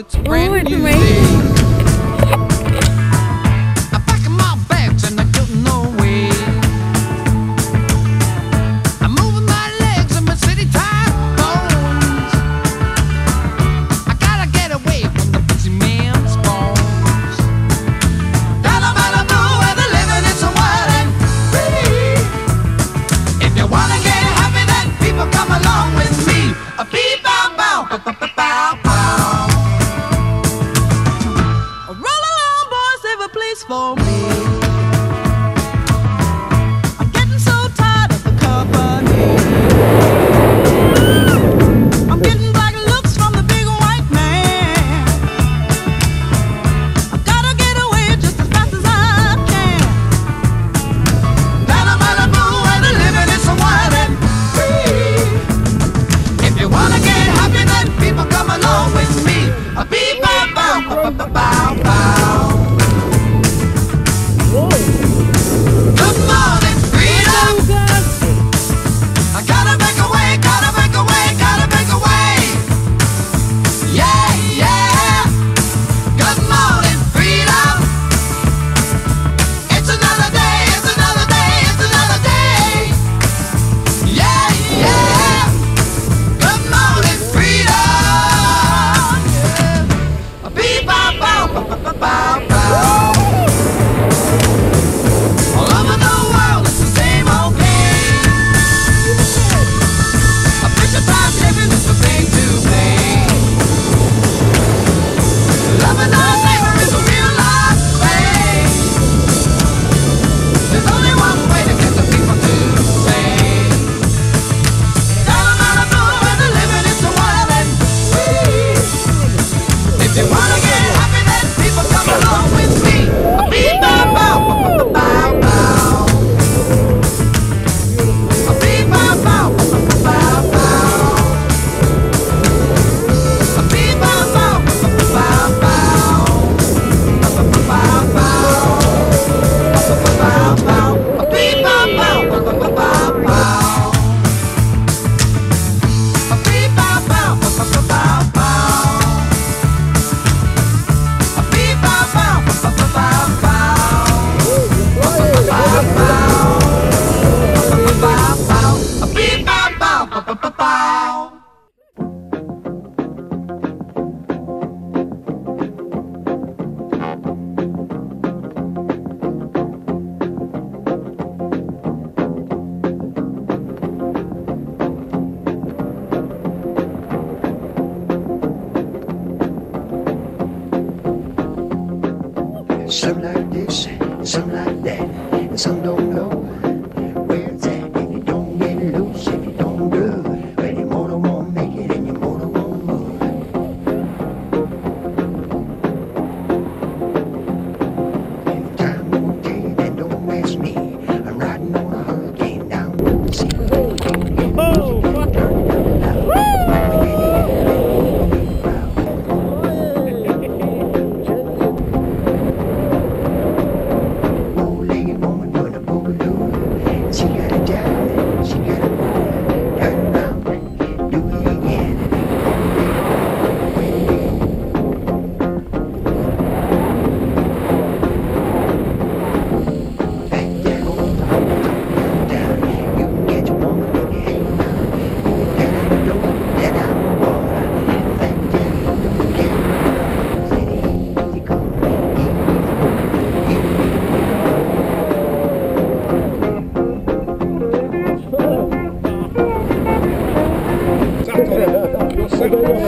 it's brand Ooh, new. a place for me. Some like this, some like that, and some don't know.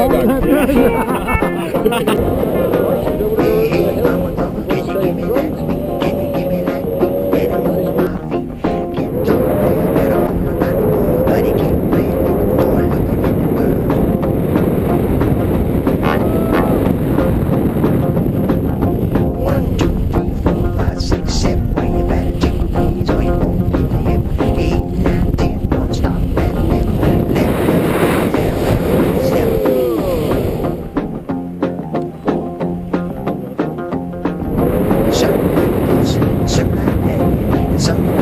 Canada. Hansen.